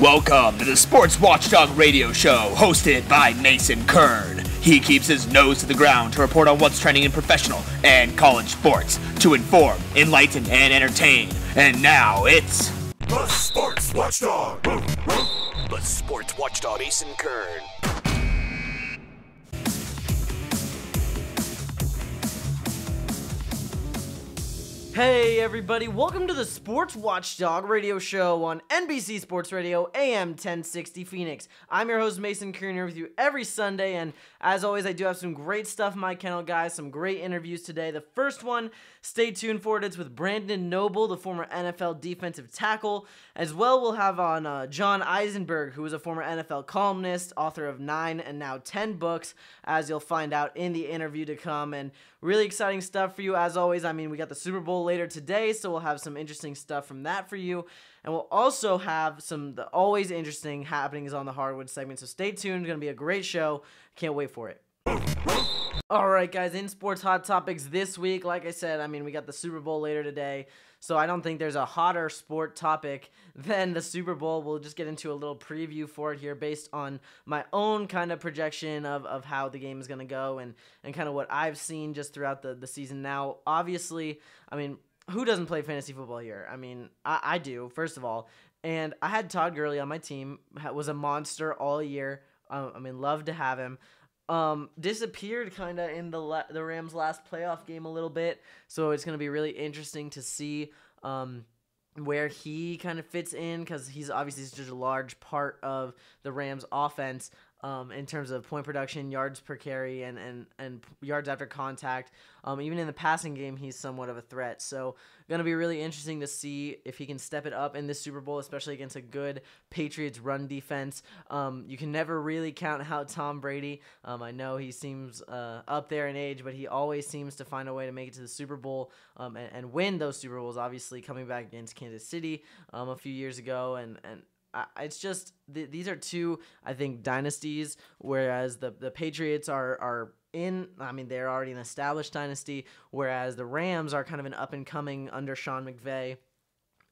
Welcome to the Sports Watchdog Radio Show, hosted by Mason Kern. He keeps his nose to the ground to report on what's trending in professional and college sports, to inform, enlighten, and entertain. And now it's The Sports Watchdog. The Sports Watchdog Mason Kern. Hey everybody, welcome to the Sports Watchdog radio show on NBC Sports Radio AM 1060 Phoenix. I'm your host Mason Kerner with you every Sunday and as always I do have some great stuff in my kennel guys, some great interviews today. The first one, stay tuned for it, it's with Brandon Noble, the former NFL defensive tackle. As well we'll have on uh, John Eisenberg, who is a former NFL columnist, author of 9 and now 10 books, as you'll find out in the interview to come and really exciting stuff for you as always. I mean, we got the Super Bowl later today, so we'll have some interesting stuff from that for you. And we'll also have some the always interesting happenings on the hardwood segment. So stay tuned. It's gonna be a great show. Can't wait for it. All right, guys, in sports hot topics this week, like I said, I mean, we got the Super Bowl later today. So I don't think there's a hotter sport topic than the Super Bowl. We'll just get into a little preview for it here based on my own kind of projection of, of how the game is going to go and, and kind of what I've seen just throughout the, the season. Now, obviously, I mean, who doesn't play fantasy football here? I mean, I, I do, first of all. And I had Todd Gurley on my team, was a monster all year. Um, I mean, love to have him um, disappeared kind of in the la- the Rams' last playoff game a little bit. So it's gonna be really interesting to see um, where he kind of fits in because he's obviously such a large part of the Rams' offense. Um, in terms of point production, yards per carry, and, and, and yards after contact. Um, even in the passing game, he's somewhat of a threat. So, going to be really interesting to see if he can step it up in this Super Bowl, especially against a good Patriots run defense. Um, you can never really count out Tom Brady. Um, I know he seems uh, up there in age, but he always seems to find a way to make it to the Super Bowl um, and, and win those Super Bowls, obviously, coming back against Kansas City um, a few years ago. And, and it's just th- these are two I think dynasties, whereas the the Patriots are are in. I mean, they're already an established dynasty, whereas the Rams are kind of an up and coming under Sean McVay,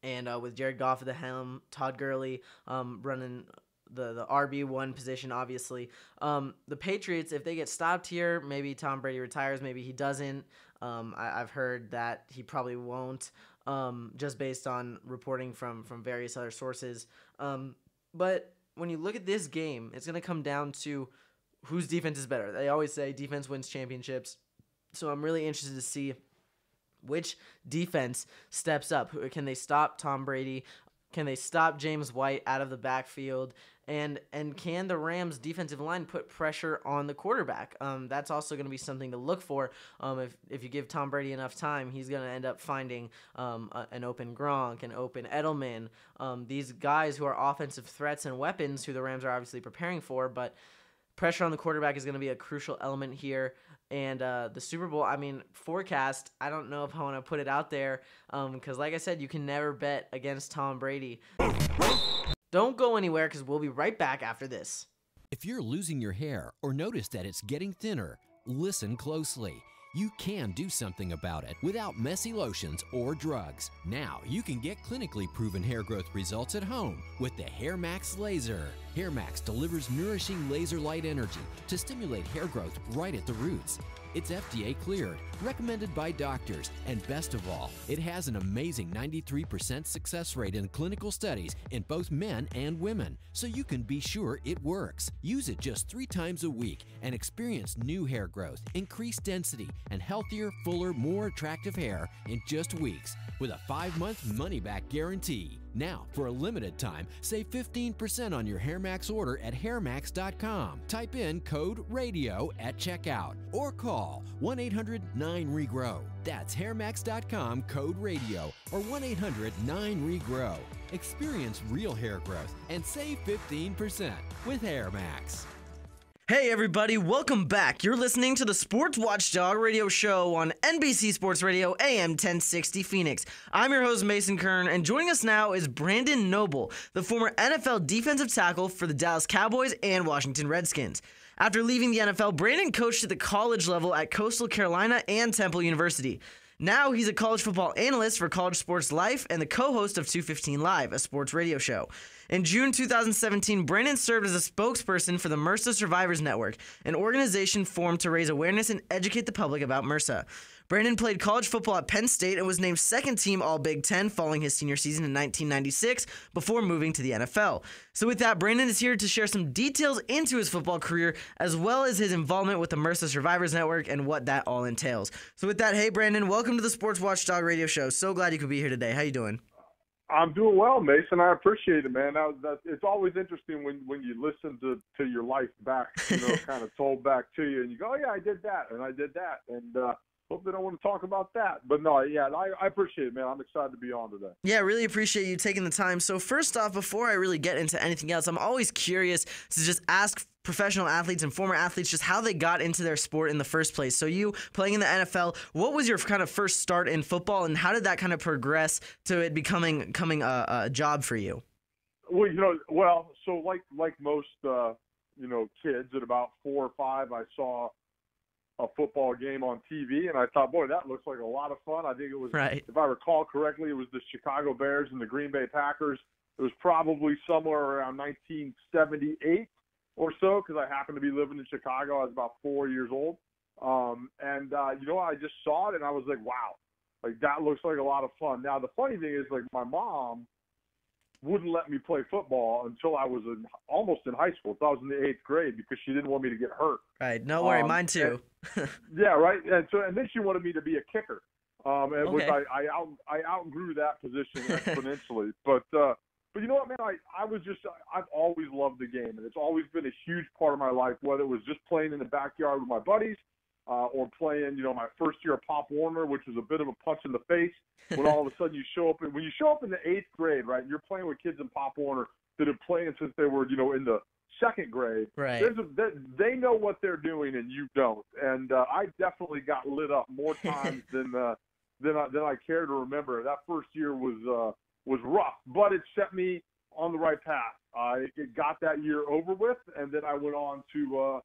and uh, with Jared Goff at the helm, Todd Gurley um, running the the RB one position. Obviously, um, the Patriots if they get stopped here, maybe Tom Brady retires, maybe he doesn't. Um, I, I've heard that he probably won't um, just based on reporting from from various other sources. Um, but when you look at this game, it's going to come down to whose defense is better. They always say defense wins championships. So I'm really interested to see which defense steps up. Can they stop Tom Brady? Can they stop James White out of the backfield? And and can the Rams defensive line put pressure on the quarterback? Um, that's also going to be something to look for. Um, if if you give Tom Brady enough time, he's going to end up finding um, a, an open Gronk, an open Edelman. Um, these guys who are offensive threats and weapons, who the Rams are obviously preparing for, but pressure on the quarterback is going to be a crucial element here. And uh, the Super Bowl, I mean, forecast, I don't know if I want to put it out there because, um, like I said, you can never bet against Tom Brady. Don't go anywhere because we'll be right back after this. If you're losing your hair or notice that it's getting thinner, listen closely. You can do something about it without messy lotions or drugs. Now you can get clinically proven hair growth results at home with the Hair Max Laser. Hair Max delivers nourishing laser light energy to stimulate hair growth right at the roots. It's FDA cleared, recommended by doctors, and best of all, it has an amazing 93% success rate in clinical studies in both men and women, so you can be sure it works. Use it just three times a week and experience new hair growth, increased density, and healthier, fuller, more attractive hair in just weeks with a five month money back guarantee. Now, for a limited time, save 15% on your HairMax order at hairmax.com. Type in code RADIO at checkout or call 1 800 9 Regrow. That's hairmax.com code RADIO or 1 800 9 Regrow. Experience real hair growth and save 15% with HairMax. Hey everybody, welcome back. You're listening to the Sports Watchdog radio show on NBC Sports Radio AM 1060 Phoenix. I'm your host Mason Kern and joining us now is Brandon Noble, the former NFL defensive tackle for the Dallas Cowboys and Washington Redskins. After leaving the NFL, Brandon coached at the college level at Coastal Carolina and Temple University. Now he's a college football analyst for College Sports Life and the co host of 215 Live, a sports radio show. In June 2017, Brandon served as a spokesperson for the MRSA Survivors Network, an organization formed to raise awareness and educate the public about MRSA. Brandon played college football at Penn State and was named second team All Big Ten following his senior season in 1996 before moving to the NFL. So, with that, Brandon is here to share some details into his football career as well as his involvement with the MRSA Survivors Network and what that all entails. So, with that, hey Brandon, welcome to the Sports Watchdog Radio Show. So glad you could be here today. How you doing? I'm doing well, Mason. I appreciate it, man. That, that, it's always interesting when, when you listen to, to your life back, you know, kind of told back to you, and you go, "Oh yeah, I did that, and I did that," and uh, hope they don't want to talk about that. But no, yeah, I, I appreciate it, man. I'm excited to be on today. Yeah, really appreciate you taking the time. So, first off, before I really get into anything else, I'm always curious to just ask professional athletes and former athletes just how they got into their sport in the first place. So, you playing in the NFL, what was your kind of first start in football, and how did that kind of progress to it becoming becoming a, a job for you? Well, you know, well, so like like most uh, you know kids at about four or five, I saw a football game on TV, and I thought, boy, that looks like a lot of fun. I think it was, right. if I recall correctly, it was the Chicago Bears and the Green Bay Packers. It was probably somewhere around 1978 or so, because I happened to be living in Chicago. I was about four years old, um, and uh, you know, I just saw it, and I was like, wow, like that looks like a lot of fun. Now, the funny thing is, like, my mom wouldn't let me play football until I was in, almost in high school. I was in the eighth grade because she didn't want me to get hurt. Right. No worry, Um, mine too. Yeah, right. And so, and then she wanted me to be a kicker, um, and which I I, out, I outgrew that position exponentially. but uh, but you know what, man? I I was just I've always loved the game, and it's always been a huge part of my life. Whether it was just playing in the backyard with my buddies, uh, or playing, you know, my first year of Pop Warner, which was a bit of a punch in the face. When all of a sudden you show up, and when you show up in the eighth grade, right? You're playing with kids in Pop Warner that have playing since they were, you know, in the second grade. Right. There's a, they, they know what they're doing and you don't. And uh, I definitely got lit up more times than uh, than I, than I care to remember. That first year was uh, was rough, but it set me on the right path. I it got that year over with, and then I went on to uh,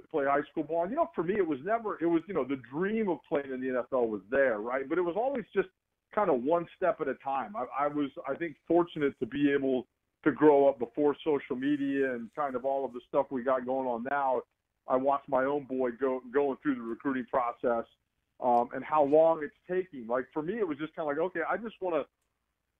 to play high school ball. And you know, for me, it was never. It was you know the dream of playing in the NFL was there, right? But it was always just kind of one step at a time. I, I was, I think, fortunate to be able to grow up before social media and kind of all of the stuff we got going on now. I watched my own boy go going through the recruiting process um, and how long it's taking. Like for me, it was just kind of like, okay, I just want to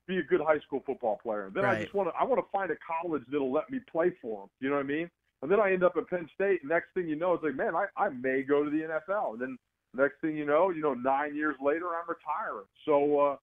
be a good high school football player. Then I just want to, I want to find a college that'll let me play for them. You know what I mean? And then I end up at Penn State. And next thing you know, it's like, man, I, I may go to the NFL. And then next thing you know, you know, nine years later, I'm retiring. So uh,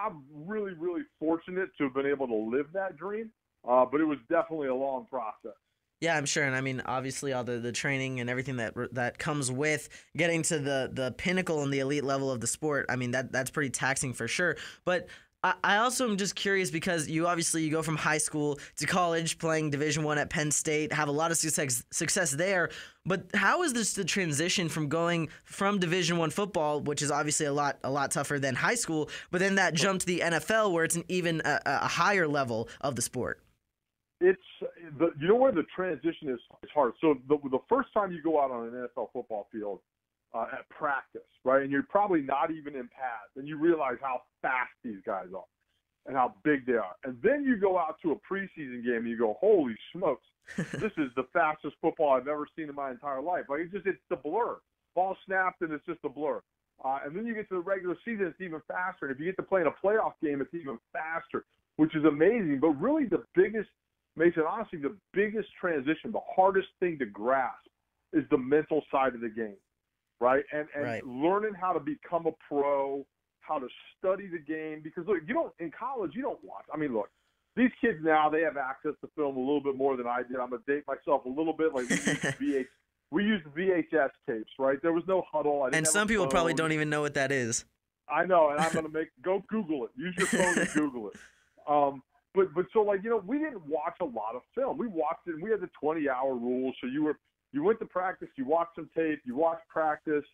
I'm really, really fortunate to have been able to live that dream. Uh, but it was definitely a long process. Yeah, I'm sure, and I mean, obviously, all the, the training and everything that that comes with getting to the the pinnacle and the elite level of the sport. I mean, that that's pretty taxing for sure. But I, also am just curious because you obviously you go from high school to college, playing Division One at Penn State, have a lot of success success there. But how is this the transition from going from Division One football, which is obviously a lot a lot tougher than high school, but then that jump to the NFL, where it's an even a, a higher level of the sport? it's the you know where the transition is is hard. So the the first time you go out on an NFL football field uh, at practice, right, and you're probably not even in pads, and you realize how fast these guys are and how big they are, and then you go out to a preseason game and you go, holy smokes, this is the fastest football I've ever seen in my entire life. Like it's just it's the blur. Ball snapped and it's just a blur. Uh, and then you get to the regular season, it's even faster. And if you get to play in a playoff game, it's even faster, which is amazing. But really, the biggest Mason, honestly, the biggest transition, the hardest thing to grasp is the mental side of the game, right? And and Right. learning how to become a pro, how to study the game. Because look, you don't in college, you don't watch. I mean, look, these kids now they have access to film a little bit more than I did. I'm gonna date myself a little bit. Like we used VH, we used VHS tapes, right? There was no huddle. I didn't And some people probably don't even know what that is. I know, and I'm gonna make go Google it. Use your phone to Google it. Um, but but so like you know, we didn't watch a lot of film. We watched it. We had the 20 hour rule, so you were you went to practice, you watched some tape, you watched practice.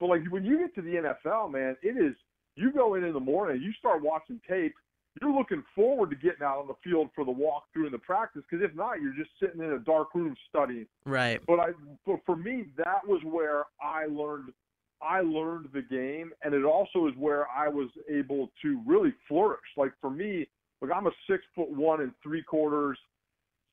But like when you get to the NFL, man, it is you go in in the morning, you start watching tape. You're looking forward to getting out on the field for the walkthrough and the practice, because if not, you're just sitting in a dark room studying. Right. But I, but for me, that was where I learned I learned the game, and it also is where I was able to really flourish. Like for me, like I'm a six foot one and three quarters,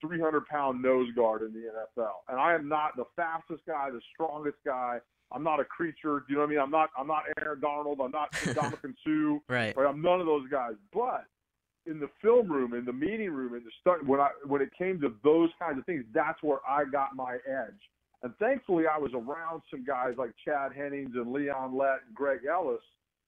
300 pound nose guard in the NFL, and I am not the fastest guy, the strongest guy. I'm not a creature. Do you know what I mean? I'm not. I'm not Aaron Donald. I'm not Ndamukong Suh. Right. Right. I'm none of those guys. But in the film room, in the meeting room, in the start, when I when it came to those kinds of things, that's where I got my edge. And thankfully, I was around some guys like Chad Hennings and Leon Lett and Greg Ellis,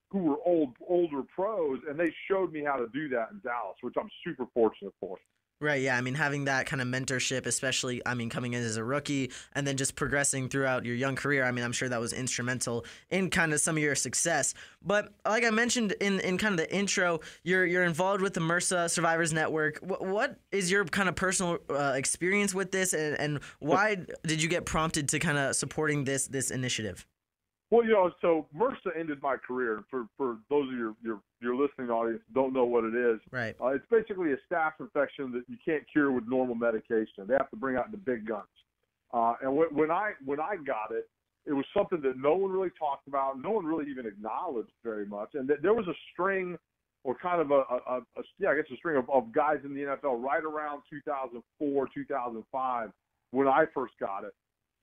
who were old older pros, and they showed me how to do that in Dallas, which I'm super fortunate for. Right, yeah. I mean, having that kind of mentorship, especially, I mean, coming in as a rookie and then just progressing throughout your young career, I mean, I'm sure that was instrumental in kind of some of your success. But like I mentioned in, in kind of the intro, you're you're involved with the MRSA Survivors Network. What, what is your kind of personal uh, experience with this, and, and why did you get prompted to kind of supporting this this initiative? Well, you know, so MRSA ended my career. For for those of your your your listening audience who don't know what it is, Right. uh, it's basically a staph infection that you can't cure with normal medication. They have to bring out the big guns. Uh, and when, when I when I got it, it was something that no one really talked about, no one really even acknowledged very much. And th- there was a string, or kind of a, a, a, a yeah, I guess a string of, of guys in the NFL right around 2004, 2005 when I first got it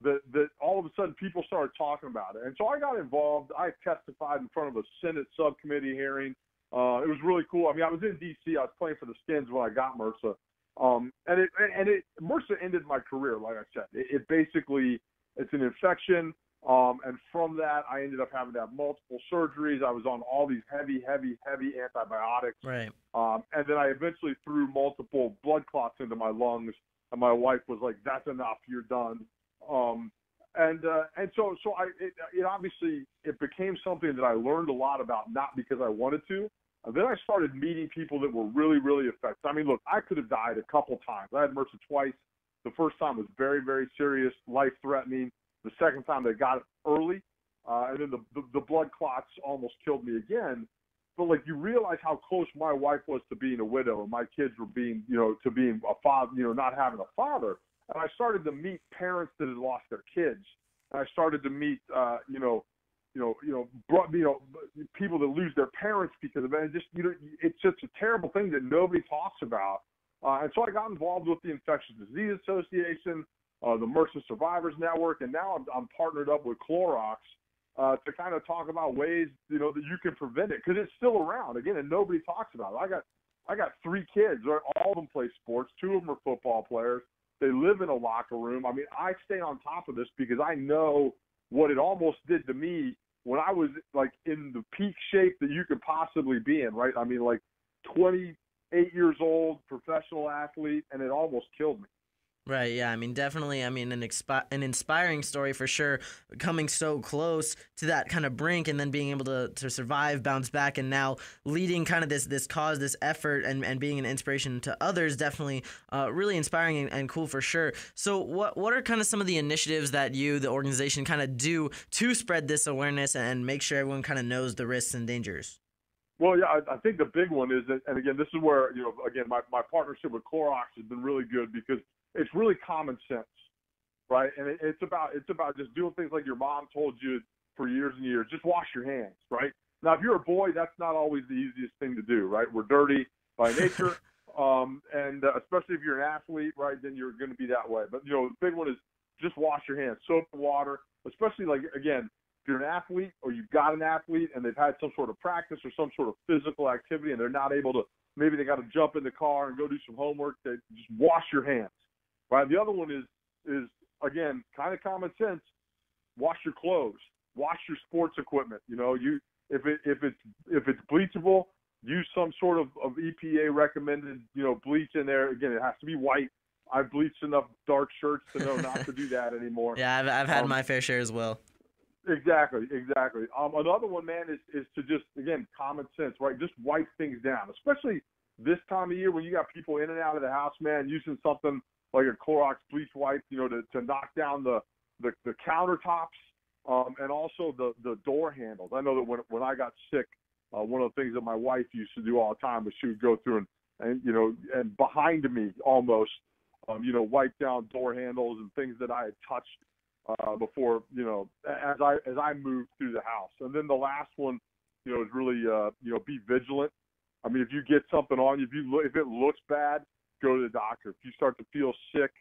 that that all of a sudden people started talking about it, and so I got involved. I testified in front of a Senate subcommittee hearing. Uh, it was really cool. I mean, I was in D.C. I was playing for the Skins when I got MRSA, um, and it and it MRSA ended my career. Like I said, it, it basically it's an infection, um, and from that I ended up having to have multiple surgeries. I was on all these heavy, heavy, heavy antibiotics. Right. Um, and then I eventually threw multiple blood clots into my lungs, and my wife was like, "That's enough. You're done." Um, and uh, and so so I it, it obviously it became something that I learned a lot about, not because I wanted to. And then I started meeting people that were really really affected. I mean, look, I could have died a couple times. I had MRSA twice. The first time was very very serious, life threatening. The second time they got it early, uh, and then the, the the blood clots almost killed me again but like you realize how close my wife was to being a widow and my kids were being you know to being a father you know not having a father and i started to meet parents that had lost their kids and i started to meet uh you know you know you know brought you know people that lose their parents because of it and just you know it's just a terrible thing that nobody talks about uh and so i got involved with the infectious disease association uh the MRSA survivors network and now i'm, I'm partnered up with clorox uh, to kind of talk about ways you know that you can prevent it because it's still around again and nobody talks about it. I got I got three kids. All of them play sports. Two of them are football players. They live in a locker room. I mean, I stay on top of this because I know what it almost did to me when I was like in the peak shape that you could possibly be in. Right? I mean, like 28 years old, professional athlete, and it almost killed me. Right. Yeah. I mean, definitely. I mean, an expi- an inspiring story for sure. Coming so close to that kind of brink, and then being able to, to survive, bounce back, and now leading kind of this this cause, this effort, and, and being an inspiration to others. Definitely, uh, really inspiring and, and cool for sure. So, what what are kind of some of the initiatives that you, the organization, kind of do to spread this awareness and make sure everyone kind of knows the risks and dangers? Well, yeah, I, I think the big one is that, and again, this is where you know, again, my my partnership with Clorox has been really good because it's really common sense, right? And it, it's about it's about just doing things like your mom told you for years and years. Just wash your hands, right? Now, if you're a boy, that's not always the easiest thing to do, right? We're dirty by nature, um, and uh, especially if you're an athlete, right? Then you're going to be that way. But you know, the big one is just wash your hands, soap and water. Especially like again, if you're an athlete or you've got an athlete and they've had some sort of practice or some sort of physical activity and they're not able to, maybe they got to jump in the car and go do some homework. They just wash your hands, right? The other one is is again kind of common sense. Wash your clothes, wash your sports equipment. You know, you if it if it's if it's bleachable, use some sort of, of EPA recommended you know bleach in there. Again, it has to be white. I've bleached enough dark shirts to know not to do that anymore. Yeah, I've, I've had Um, my fair share as well. Exactly, exactly. Um, another one, man, is is to just again common sense, right? Just wipe things down, especially this time of year when you got people in and out of the house, man, using something like a Clorox bleach wipe, you know, to to knock down the the, the countertops, um, and also the the door handles. I know that when when I got sick, uh, one of the things that my wife used to do all the time was she would go through and and you know and behind me almost, um, you know, wipe down door handles and things that I had touched uh, before you know as I as I moved through the house. And then the last one, you know, is really uh, you know be vigilant. I mean, if you get something on you, if you look, if it looks bad, go to the doctor. If you start to feel sick,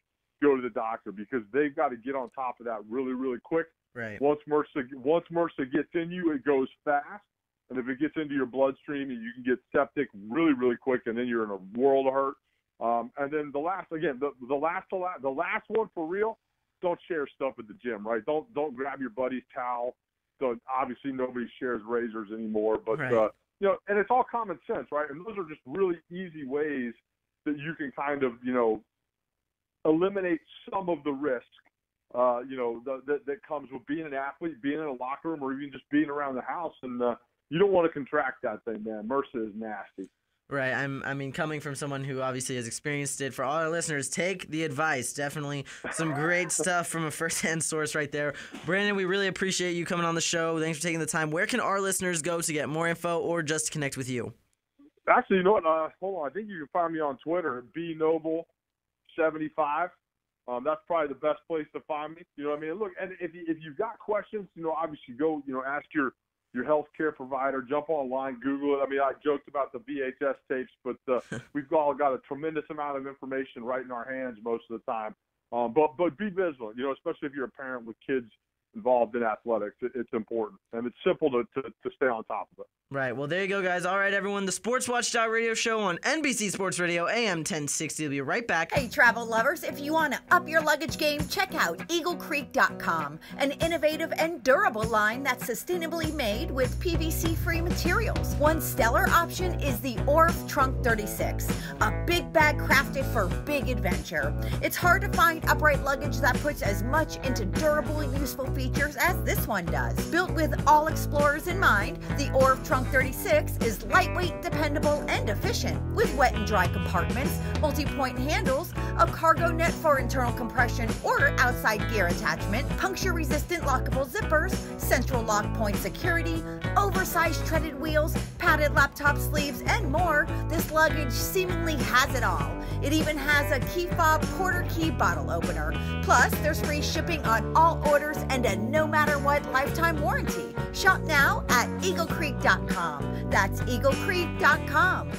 go to the doctor because they've got to get on top of that really really quick. Right. Once MRSA once MRSA gets in you, it goes fast. And if it gets into your bloodstream, you can get septic really, really quick, and then you're in a world of hurt. Um, and then the last, again, the the last, the last, the last one for real. Don't share stuff at the gym, right? Don't don't grab your buddy's towel. So obviously nobody shares razors anymore, but Right. uh, you know, and it's all common sense, right? And those are just really easy ways that you can kind of, you know, eliminate some of the risk, uh, you know, that that comes with being an athlete, being in a locker room, or even just being around the house. And uh, you don't want to contract that thing, man. MRSA is nasty. Right. I'm. I mean, coming from someone who obviously has experienced it. For all our listeners, take the advice. Definitely some great stuff from a first-hand source right there. Brandon, we really appreciate you coming on the show. Thanks for taking the time. Where can our listeners go to get more info or just to connect with you? Actually, you know what? Uh, hold on. I think you can find me on Twitter, B Noble seventy five. Um, that's probably the best place to find me. You know what I mean? Look, and if you, if you've got questions, you know, obviously go, you know, ask your your healthcare provider. Jump online, Google it. I mean, I joked about the VHS tapes, but uh, we've all got a tremendous amount of information right in our hands most of the time. Um, but but be vigilant, you know, especially if you're a parent with kids involved in athletics. It, it's important, and it's simple to, to to stay on top of it. Right. Well, there you go, guys. All right, everyone. The Sports Watchdog Radio Show on NBC Sports Radio, AM 1060. We'll be right back. Hey, travel lovers, if you want to up your luggage game, check out EagleCreek.com, an innovative and durable line that's sustainably made with PVC free materials. One stellar option is the ORV Trunk 36, a big bag crafted for big adventure. It's hard to find upright luggage that puts as much into durable, useful features as this one does. Built with all explorers in mind, the ORV Trunk 36 is lightweight, dependable, and efficient. With wet and dry compartments, multi point handles, a cargo net for internal compression or outside gear attachment, puncture resistant lockable zippers, central lock point security, oversized treaded wheels, padded laptop sleeves, and more, this luggage seemingly has it all. It even has a key fob quarter key bottle opener. Plus, there's free shipping on all orders and a no matter what lifetime warranty. Shop now at eaglecreek.com. That's eaglecreek.com.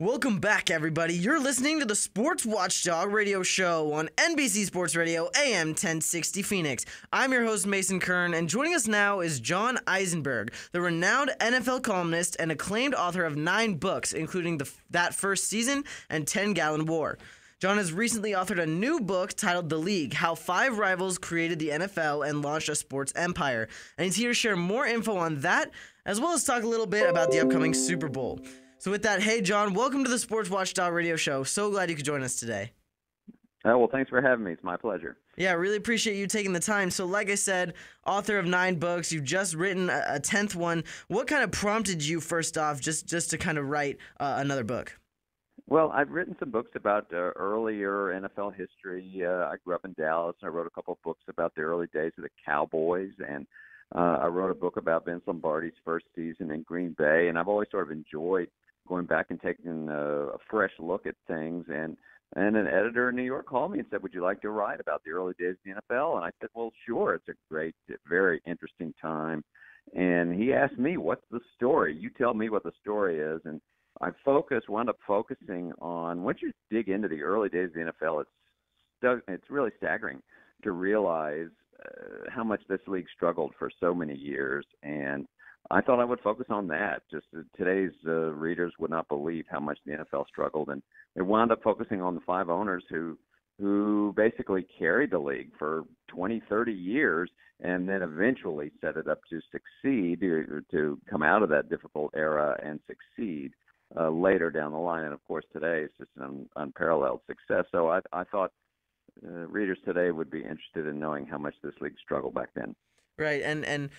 Welcome back, everybody. You're listening to the Sports Watchdog radio show on NBC Sports Radio, AM 1060 Phoenix. I'm your host, Mason Kern, and joining us now is John Eisenberg, the renowned NFL columnist and acclaimed author of nine books, including the, That First Season and 10 Gallon War. John has recently authored a new book titled The League How Five Rivals Created the NFL and Launched a Sports Empire. And he's here to share more info on that, as well as talk a little bit about the upcoming Super Bowl. So, with that, hey, John, welcome to the Sports Watch radio show. So glad you could join us today. Oh, well, thanks for having me. It's my pleasure. Yeah, really appreciate you taking the time. So, like I said, author of nine books, you've just written a a tenth one. What kind of prompted you, first off, just just to kind of write uh, another book? Well, I've written some books about uh, earlier NFL history. Uh, I grew up in Dallas, and I wrote a couple of books about the early days of the Cowboys, and uh, I wrote a book about Vince Lombardi's first season in Green Bay. And I've always sort of enjoyed going back and taking a, a fresh look at things. And and an editor in New York called me and said, "Would you like to write about the early days of the NFL?" And I said, "Well, sure. It's a great, very interesting time." And he asked me, "What's the story? You tell me what the story is." And I focused, wound up focusing on once you dig into the early days of the NFL, it's it's really staggering to realize uh, how much this league struggled for so many years. And I thought I would focus on that. Just uh, today's uh, readers would not believe how much the NFL struggled, and they wound up focusing on the five owners who who basically carried the league for 20, 30 years, and then eventually set it up to succeed, to, to come out of that difficult era and succeed uh, later down the line. And of course, today it's just an unparalleled success. So I, I thought uh, readers today would be interested in knowing how much this league struggled back then. Right, and and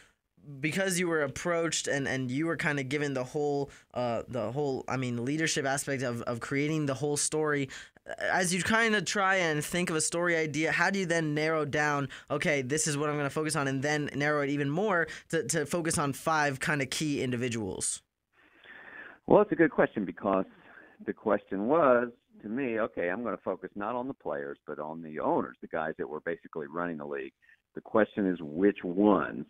because you were approached and and you were kind of given the whole uh the whole I mean leadership aspect of of creating the whole story as you kind of try and think of a story idea how do you then narrow down okay this is what I'm going to focus on and then narrow it even more to to focus on five kind of key individuals Well, it's a good question because the question was to me, okay, I'm going to focus not on the players, but on the owners, the guys that were basically running the league. The question is which ones.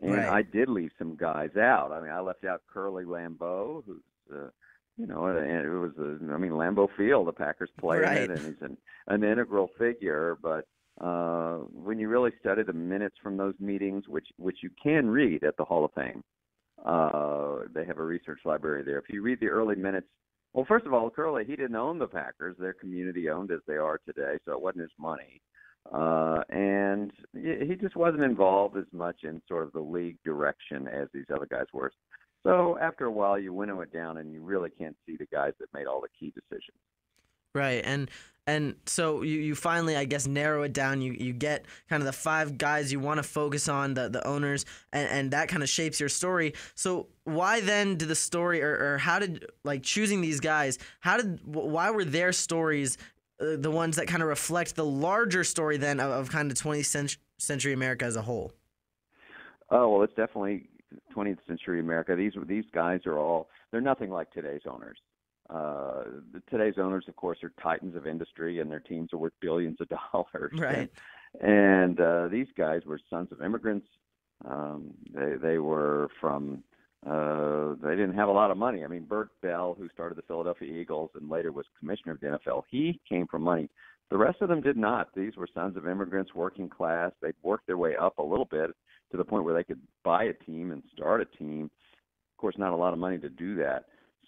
And Right. I did leave some guys out. I mean, I left out Curly Lambeau, who's, uh, you know, and it was, a, I mean, Lambeau Field, the Packers play Right. and he's an, an integral figure. But uh, when you really study the minutes from those meetings, which which you can read at the Hall of Fame, uh, they have a research library there. If you read the early minutes, well, first of all, Curly he didn't own the Packers; they're community owned as they are today, so it wasn't his money. Uh, and he he just wasn't involved as much in sort of the league direction as these other guys were. So after a while, you winnow it down, and you really can't see the guys that made all the key decisions. Right, and and so you, you finally, I guess, narrow it down. You you get kind of the five guys you want to focus on, the the owners, and, and that kind of shapes your story. So why then did the story, or, or how did like choosing these guys? How did why were their stories uh, the ones that kind of reflect the larger story then of, of kind of 20th century, century America as a whole? Oh well, it's definitely 20th century America. These these guys are all they're nothing like today's owners. Uh, today's owners, of course, are titans of industry, and their teams are worth billions of dollars. Right. And uh, these guys were sons of immigrants. Um, they they were from. Uh, they didn't have a lot of money. I mean, Bert Bell, who started the Philadelphia Eagles and later was commissioner of the NFL, he came from money. The rest of them did not. These were sons of immigrants, working class. They'd worked their way up a little bit to the point where they could buy a team and start a team. Of course, not a lot of money to do that.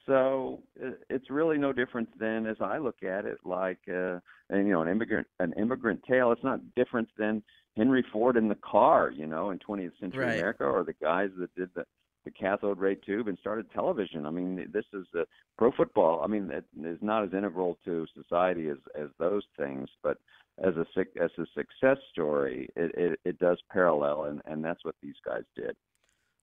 So uh, it's really no different than, as I look at it, like uh, and you know, an immigrant an immigrant tale. It's not different than Henry Ford in the car, you know, in 20th century Right. America, or the guys that did the the cathode ray tube and started television. I mean, this is uh, pro football. I mean, it is not as integral to society as as those things, but as a as a success story, it it, it does parallel, and and that's what these guys did.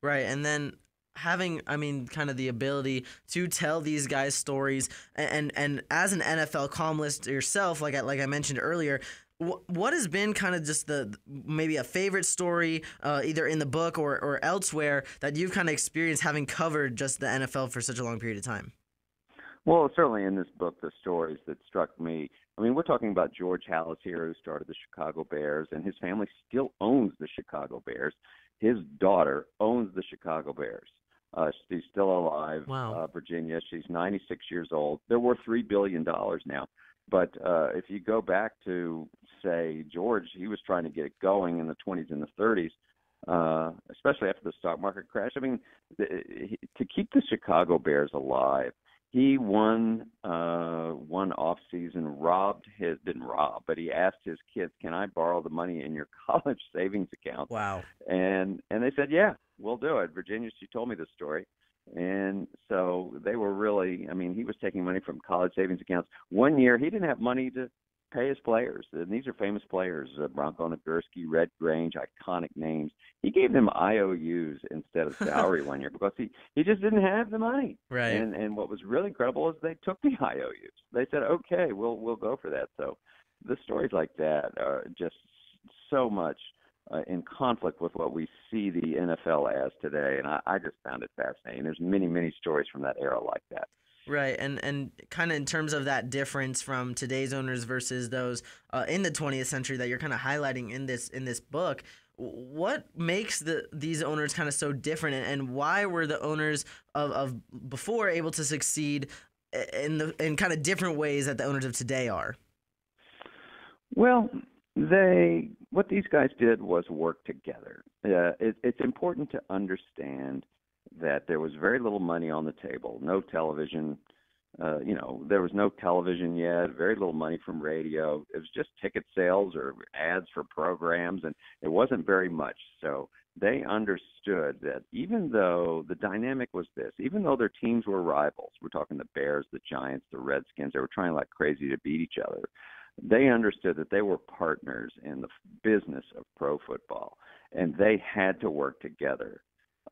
Right, and then having, I mean, kind of the ability to tell these guys stories, and and, and as an NFL columnist yourself, like I, like I mentioned earlier. wh- What has been kind of just the maybe a favorite story, uh, either in the book or, or elsewhere, that you've kind of experienced having covered just the NFL for such a long period of time? Well, certainly in this book, the stories that struck me. I mean, we're talking about George Halas here, who started the Chicago Bears, and his family still owns the Chicago Bears. His daughter owns the Chicago Bears. Uh, she's still alive. Wow. Uh, Virginia. She's 96 years old. They're worth three billion dollars now. But uh, if you go back to say George, he was trying to get it going in the 20s and the 30s, uh, especially after the stock market crash. I mean, the, he, to keep the Chicago Bears alive, he won uh one off season robbed his didn't rob but he asked his kids can i borrow the money in your college savings account? Wow. and and they said yeah we'll do it. Virginia she told me this story. And so they were really i mean he was taking money from college savings accounts. One year he didn't have money to pay his players and these are famous players uh, bronco nagurski red grange iconic names he gave them ious instead of salary one year because he he just didn't have the money Right. and and what was really incredible is they took the IOUs. They said, "Okay, we'll we'll go for that." So the stories like that are just so much uh, in conflict with what we see the NFL as today, and I, I just found it fascinating. There's many many stories from that era like that. Right, and and kind of in terms of that difference from today's owners versus those uh, in the 20th century that you're kind of highlighting in this in this book, what makes the these owners kind of so different, and, why were the owners of, of before able to succeed in the in kind of different ways that the owners of today are? Well, they what these guys did was work together. Uh, it, it's important to understand that there was very little money on the table, no television. Uh, you know, there was no television yet, very little money from radio. It was just ticket sales or ads for programs, and it wasn't very much. So they understood that even though the dynamic was this, even though their teams were rivals, we're talking the Bears, the Giants, the Redskins, they were trying like crazy to beat each other they understood that they were partners in the business of pro football and they had to work together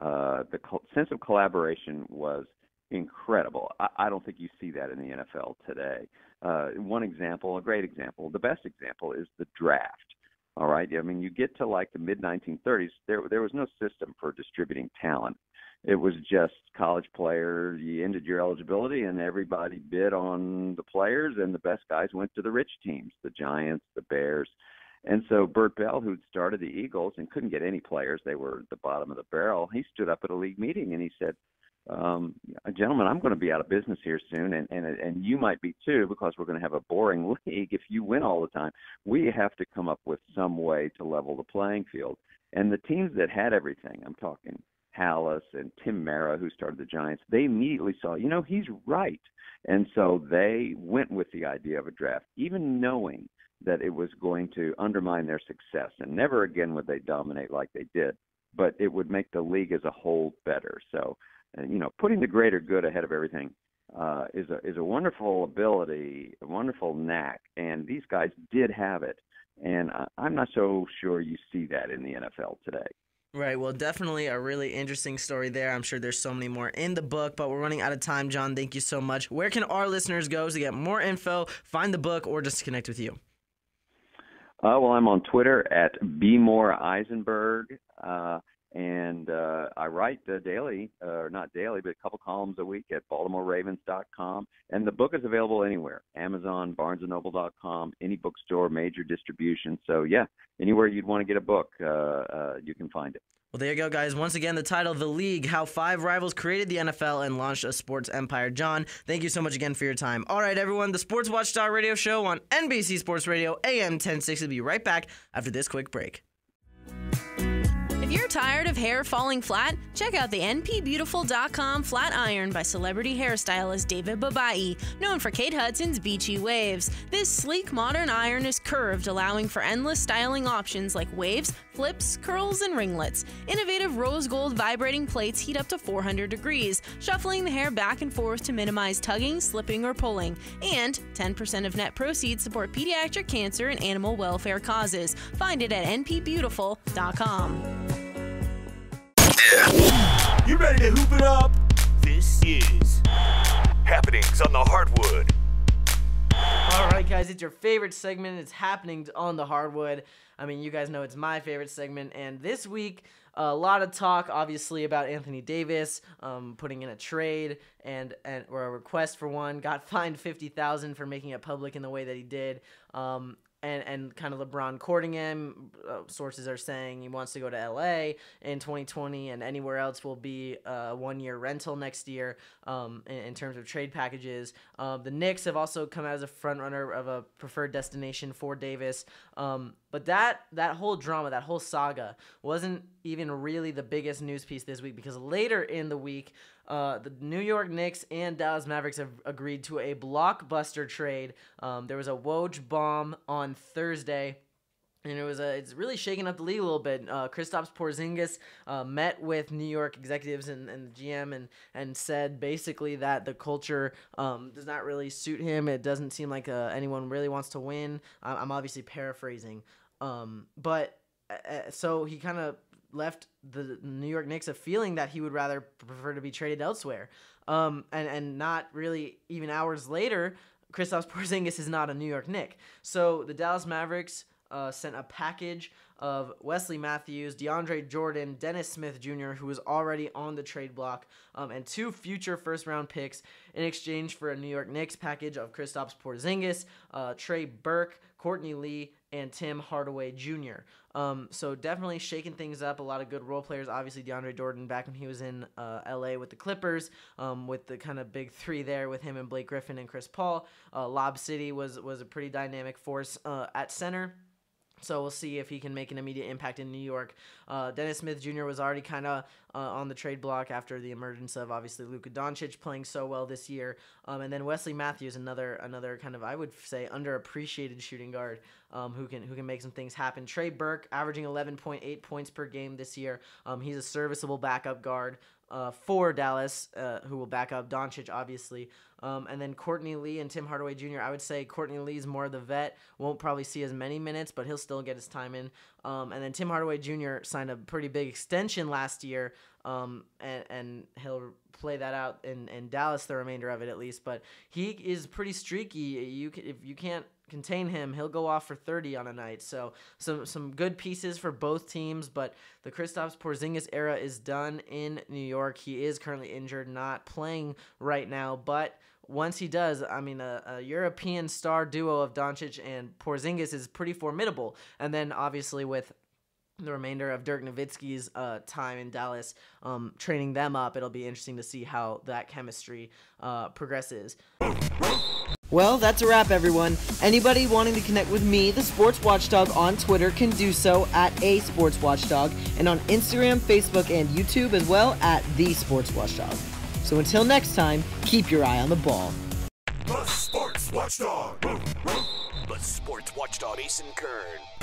uh the co- sense of collaboration was incredible I, I don't think you see that in the nfl today uh one example a great example the best example is the draft all right i mean you get to like the mid 1930s there there was no system for distributing talent it was just college players. You ended your eligibility, and everybody bid on the players, and the best guys went to the rich teams, the Giants, the Bears. And so Bert Bell, who'd started the Eagles and couldn't get any players, they were at the bottom of the barrel. He stood up at a league meeting and he said, um, "Gentlemen, I'm going to be out of business here soon, and and and you might be too, because we're going to have a boring league if you win all the time. We have to come up with some way to level the playing field." And the teams that had everything, I'm talking Halas and Tim Mara, who started the Giants, they immediately saw, you know, he's right. And so they went with the idea of a draft, even knowing that it was going to undermine their success. And never again would they dominate like they did, but it would make the league as a whole better. So, uh, you know, putting the greater good ahead of everything uh, is a is a wonderful ability, a wonderful knack, and these guys did have it. And I, I'm not so sure you see that in the NFL today. Right. Well, definitely a really interesting story there. I'm sure there's so many more in the book, but we're running out of time, John. Thank you so much. Where can our listeners go to get more info, find the book, or just connect with you? Uh, well, I'm on Twitter at Bmore Eisenberg, uh, and uh, I write uh, daily, or not daily, but a couple columns a week at BaltimoreRavens.com. And the book is available anywhere: Amazon, BarnesandNoble.com, any bookstore, major distribution. So yeah, anywhere you'd want to get a book, uh, uh, you can find it. Well, there you go, guys. Once again, the title The League How Five Rivals Created the NFL and Launched a Sports Empire. John, thank you so much again for your time. All right, everyone, the Sports Watchdog radio show on NBC Sports Radio, AM 1060. will be right back after this quick break. You're tired of hair falling flat, check out the NPBeautiful.com flat iron by celebrity hairstylist David Babaii, known for Kate Hudson's beachy waves. This sleek modern iron is curved, allowing for endless styling options like waves, flips, curls, and ringlets. Innovative rose gold vibrating plates heat up to 400 degrees, shuffling the hair back and forth to minimize tugging, slipping, or pulling. And 10% of net proceeds support pediatric cancer and animal welfare causes. Find it at npbeautiful.com. You ready to hoop it up? This is Happenings on the Hardwood. All right, guys, it's your favorite segment. It's happening on the hardwood. I mean, you guys know it's my favorite segment. And this week, a lot of talk, obviously, about Anthony Davis um, putting in a trade and and or a request for one. Got fined fifty thousand for making it public in the way that he did. Um, and, and kind of LeBron courting him. Uh, sources are saying he wants to go to LA in 2020, and anywhere else will be a one year rental next year um, in, in, terms of trade packages. Uh, the Knicks have also come out as a front runner of a preferred destination for Davis. Um, but that that whole drama, that whole saga, wasn't even really the biggest news piece this week because later in the week, uh, the New York Knicks and Dallas Mavericks have agreed to a blockbuster trade. Um, there was a Woj bomb on Thursday. And it was a, it's really shaking up the league a little bit. Uh, Kristaps Porzingis uh, met with New York executives and, and the GM and, and said basically that the culture um, does not really suit him. It doesn't seem like uh, anyone really wants to win. I'm obviously paraphrasing. Um, but uh, so he kind of left the New York Knicks a feeling that he would rather prefer to be traded elsewhere. Um, and and not really even hours later, Kristaps Porzingis is not a New York Knick. So the Dallas Mavericks uh, sent a package of Wesley Matthews, DeAndre Jordan, Dennis Smith Jr., who was already on the trade block, um, and two future first round picks in exchange for a New York Knicks package of Kristaps Porzingis, uh, Trey Burke, Courtney Lee, and Tim Hardaway Jr. Um, so definitely shaking things up. A lot of good role players. Obviously, DeAndre Jordan back when he was in uh, LA with the Clippers, um, with the kind of big three there with him and Blake Griffin and Chris Paul. Uh, Lob City was was a pretty dynamic force uh, at center. So we'll see if he can make an immediate impact in New York. Uh, Dennis Smith Jr. was already kind of uh, on the trade block after the emergence of obviously Luka Doncic playing so well this year, um, and then Wesley Matthews, another another kind of I would say underappreciated shooting guard um, who can who can make some things happen. Trey Burke averaging 11.8 points per game this year. Um, he's a serviceable backup guard uh, for Dallas, uh, who will back up Doncic, obviously. Um, and then Courtney Lee and Tim Hardaway Jr. I would say Courtney Lee's more of the vet. Won't probably see as many minutes, but he'll still get his time in. Um, and then Tim Hardaway Jr. signed a pretty big extension last year, um, and, and he'll play that out in, in Dallas the remainder of it at least. But he is pretty streaky. You if you can't contain him, he'll go off for 30 on a night. So some some good pieces for both teams, but the Kristaps Porzingis era is done in New York. He is currently injured, not playing right now, but once he does, I mean, a, a, European star duo of Doncic and Porzingis is pretty formidable. And then obviously with the remainder of Dirk Nowitzki's uh, time in Dallas, um, training them up, it'll be interesting to see how that chemistry uh, progresses. Well, that's a wrap, everyone. Anybody wanting to connect with me, the Sports Watchdog, on Twitter can do so at a Sports Watchdog, and on Instagram, Facebook, and YouTube as well at the Sports Watchdog. So until next time, keep your eye on the ball. The Sports Watchdog. The Sports Watchdog, and Kern.